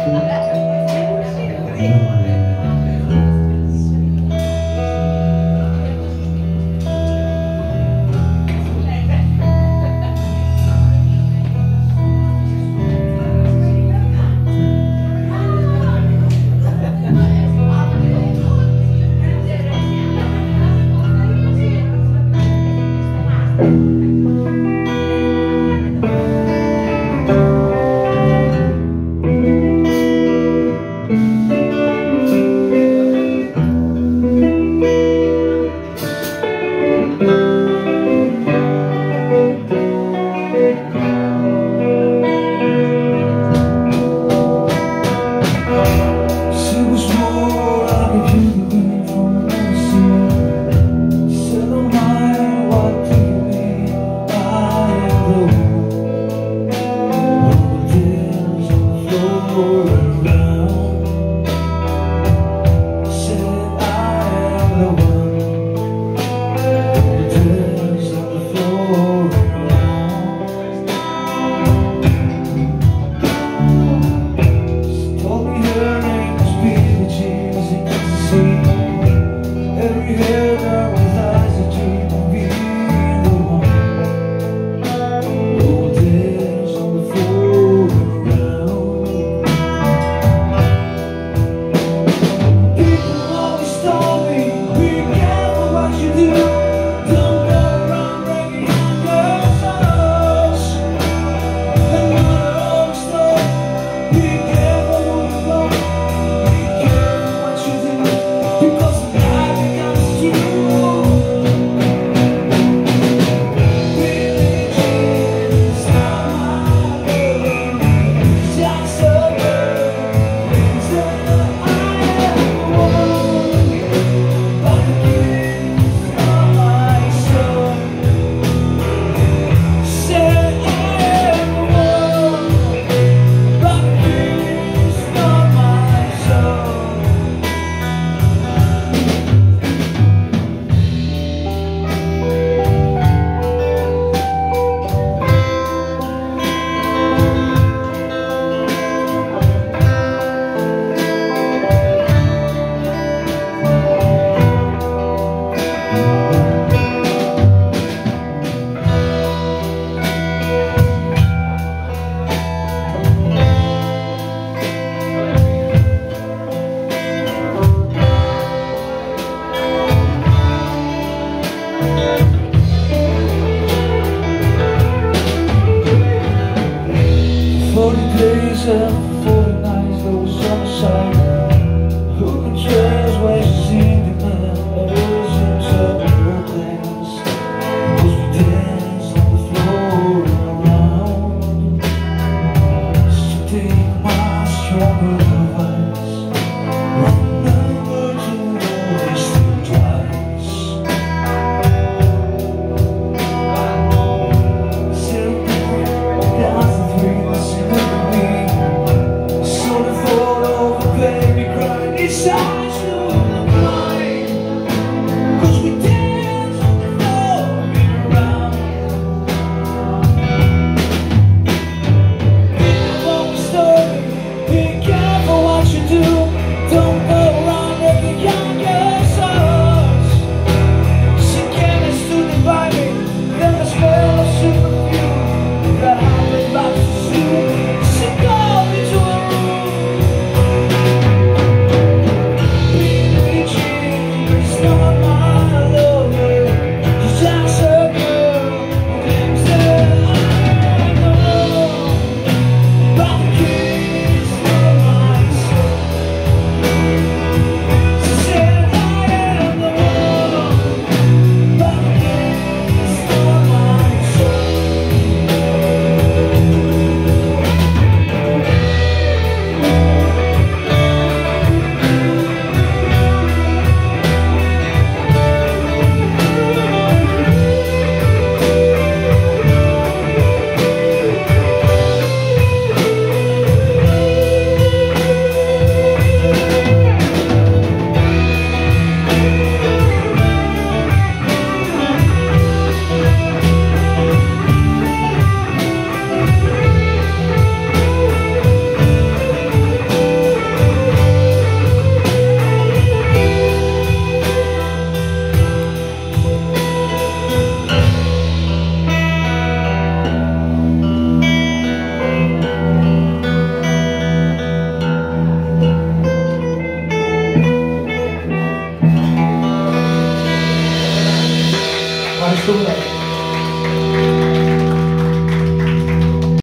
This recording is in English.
Amen. king.